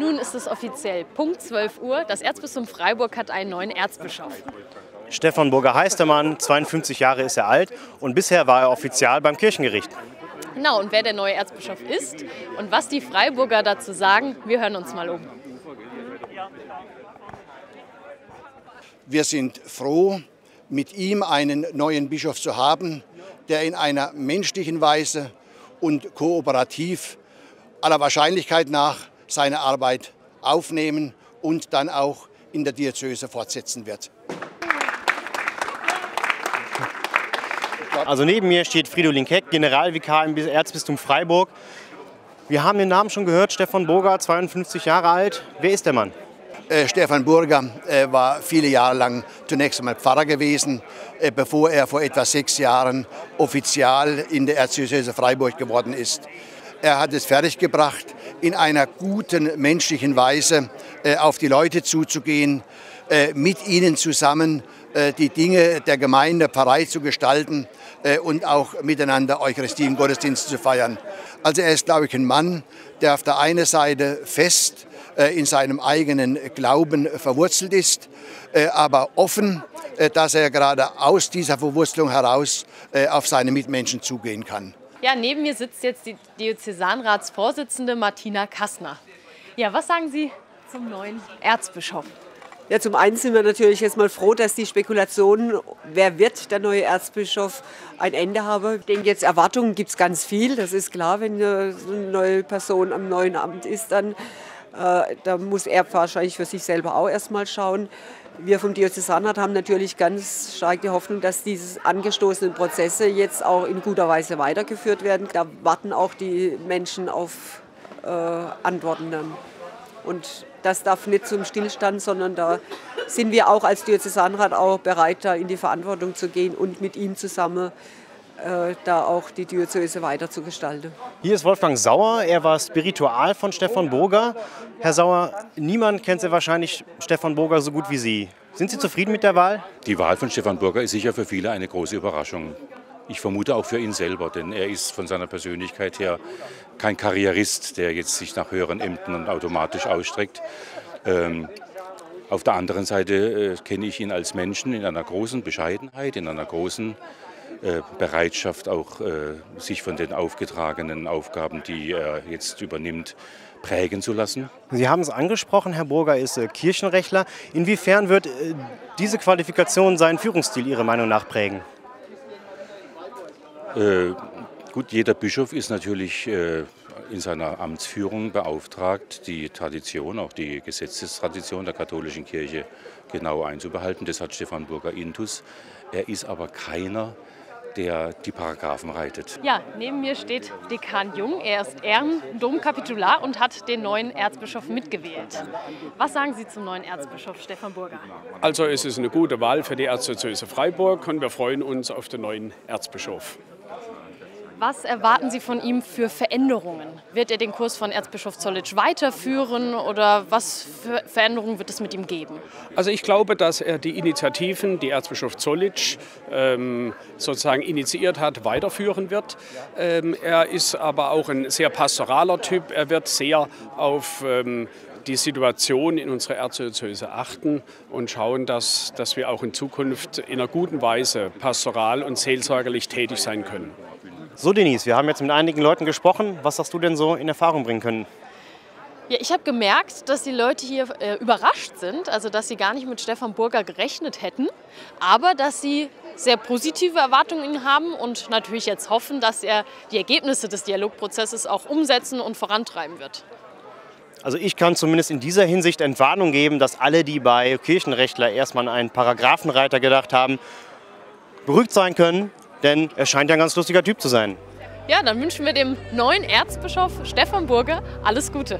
Nun ist es offiziell Punkt 12 Uhr. Das Erzbistum Freiburg hat einen neuen Erzbischof. Stefan Burger heißt der Mann, 52 Jahre ist er alt und bisher war er offizial beim Kirchengericht. Genau, und wer der neue Erzbischof ist und was die Freiburger dazu sagen, wir hören uns mal um. Wir sind froh, mit ihm einen neuen Bischof zu haben, der in einer menschlichen Weise und kooperativ aller Wahrscheinlichkeit nach seine Arbeit aufnehmen und dann auch in der Diözese fortsetzen wird. Also neben mir steht Fridolin Keck, Generalvikar im Erzbistum Freiburg. Wir haben den Namen schon gehört, Stefan Burger, 52 Jahre alt. Wer ist der Mann? Äh, Stefan Burger äh, war viele Jahre lang zunächst einmal Pfarrer gewesen, äh, bevor er vor etwa sechs Jahren offizial in der Erzdiözese Freiburg geworden ist. Er hat es fertiggebracht, in einer guten menschlichen Weise äh, auf die Leute zuzugehen, äh, mit ihnen zusammen äh, die Dinge der Gemeinde, Pfarrei zu gestalten und auch miteinander Eucharistie im Gottesdienst zu feiern. Also er ist, glaube ich, ein Mann, der auf der einen Seite fest in seinem eigenen Glauben verwurzelt ist, aber offen, dass er gerade aus dieser Verwurzelung heraus auf seine Mitmenschen zugehen kann. Ja, neben mir sitzt jetzt die Diözesanratsvorsitzende Martina Kassner. Ja, was sagen Sie zum neuen Erzbischof? Ja, zum einen sind wir natürlich jetzt mal froh, dass die Spekulationen, wer wird der neue Erzbischof, ein Ende haben. Ich denke, jetzt Erwartungen gibt es ganz viel. Das ist klar, wenn eine neue Person am neuen Amt ist, dann äh, da muss er wahrscheinlich für sich selber auch erstmal schauen. Wir vom Diözesanrat haben natürlich ganz stark die Hoffnung, dass diese angestoßenen Prozesse jetzt auch in guter Weise weitergeführt werden. Da warten auch die Menschen auf äh, Antworten dann. Und das darf nicht zum Stillstand, sondern da sind wir auch als Diözesanrat auch bereit, da in die Verantwortung zu gehen und mit ihm zusammen äh, da auch die Diözese weiter zu gestalten. Hier ist Wolfgang Sauer, er war Spiritual von Stefan Burger. Herr Sauer, niemand kennt sehr wahrscheinlich Stefan Burger so gut wie Sie. Sind Sie zufrieden mit der Wahl? Die Wahl von Stefan Burger ist sicher für viele eine große Überraschung. Ich vermute auch für ihn selber, denn er ist von seiner Persönlichkeit her kein Karrierist, der jetzt sich nach höheren Ämtern automatisch ausstreckt. Ähm, auf der anderen Seite äh, kenne ich ihn als Menschen in einer großen Bescheidenheit, in einer großen äh, Bereitschaft, auch äh, sich von den aufgetragenen Aufgaben, die er jetzt übernimmt, prägen zu lassen. Sie haben es angesprochen, Herr Burger ist äh, Kirchenrechtler. Inwiefern wird diese Qualifikation seinen Führungsstil Ihrer Meinung nach prägen? Äh, gut, jeder Bischof ist natürlich äh, in seiner Amtsführung beauftragt, die Tradition, auch die Gesetzestradition der katholischen Kirche genau einzubehalten. Das hat Stefan Burger Intus. Er ist aber keiner, der die Paragraphen reitet. Ja, neben mir steht Dekan Jung. Er ist Ehrendomkapitular und hat den neuen Erzbischof mitgewählt. Was sagen Sie zum neuen Erzbischof Stefan Burger? Also es ist eine gute Wahl für die Erzdiözese Freiburg und wir freuen uns auf den neuen Erzbischof. Was erwarten Sie von ihm für Veränderungen? Wird er den Kurs von Erzbischof Zollitsch weiterführen oder was für Veränderungen wird es mit ihm geben? Also ich glaube, dass er die Initiativen, die Erzbischof Zollitsch ähm, sozusagen initiiert hat, weiterführen wird. Ähm, er ist aber auch ein sehr pastoraler Typ. Er wird sehr auf ähm, die Situation in unserer Erzdiözese achten und schauen, dass, dass wir auch in Zukunft in einer guten Weise pastoral und seelsorgerlich tätig sein können. So, Denise, wir haben jetzt mit einigen Leuten gesprochen. Was hast du denn so in Erfahrung bringen können? Ja, ich habe gemerkt, dass die Leute hier äh, überrascht sind, also dass sie gar nicht mit Stefan Burger gerechnet hätten, aber dass sie sehr positive Erwartungen haben und natürlich jetzt hoffen, dass er die Ergebnisse des Dialogprozesses auch umsetzen und vorantreiben wird. Also ich kann zumindest in dieser Hinsicht Entwarnung geben, dass alle, die bei Kirchenrechtler erstmal an einen Paragraphenreiter gedacht haben, beruhigt sein können denn er scheint ja ein ganz lustiger Typ zu sein. Ja, dann wünschen wir dem neuen Erzbischof Stefan Burger alles Gute.